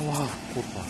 와, 고파.